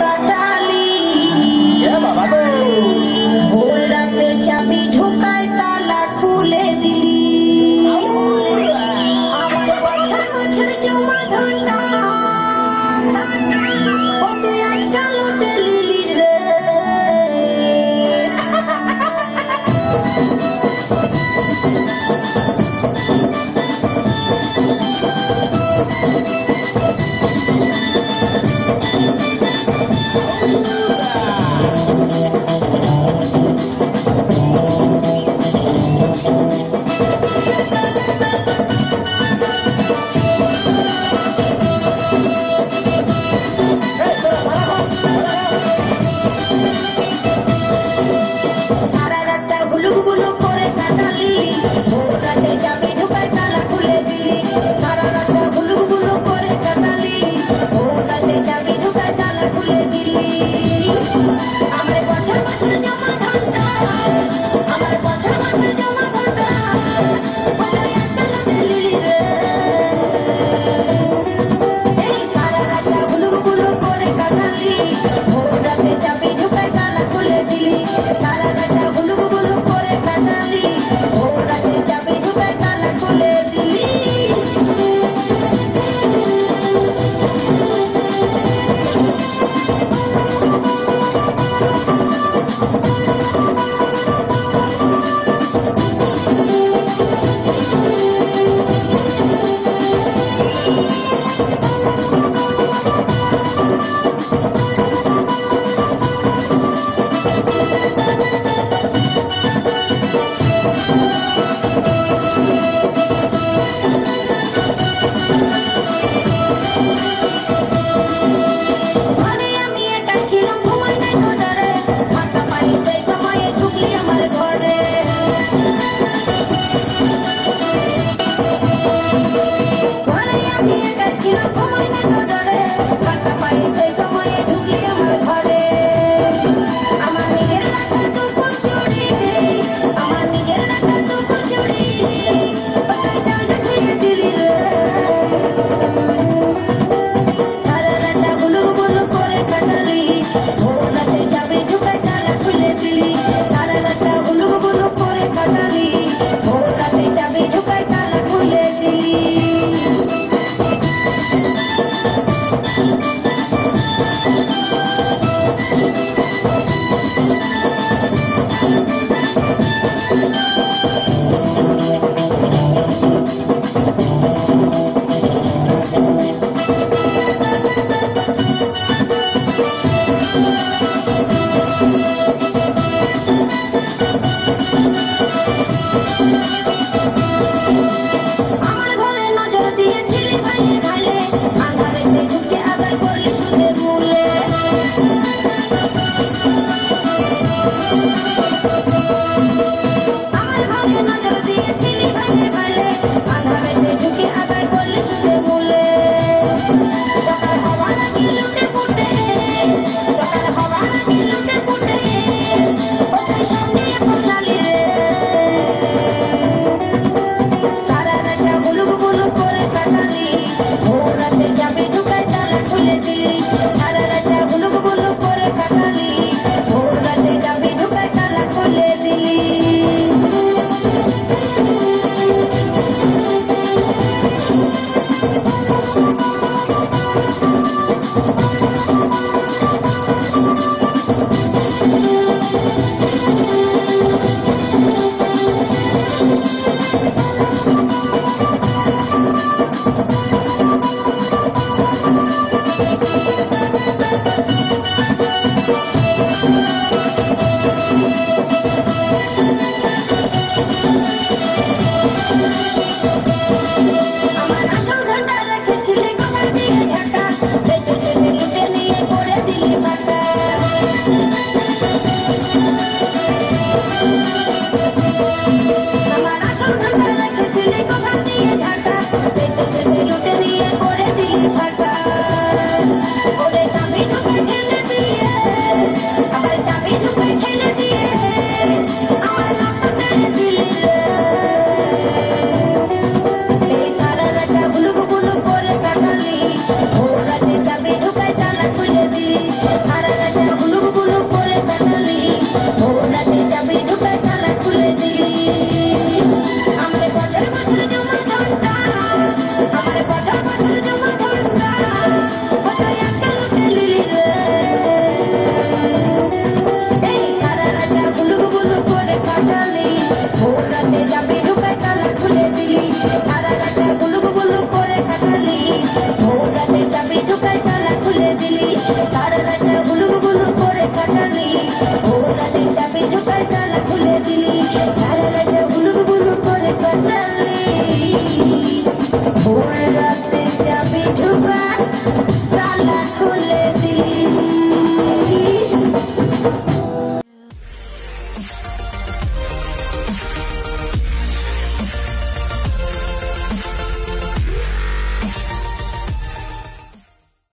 কাটালি। ভোর রাতে চাবি ঢোকায় তালা খুলে দিলি। আমার বছর বছর জমা ধন্যা